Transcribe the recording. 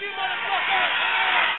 cima da sua cara.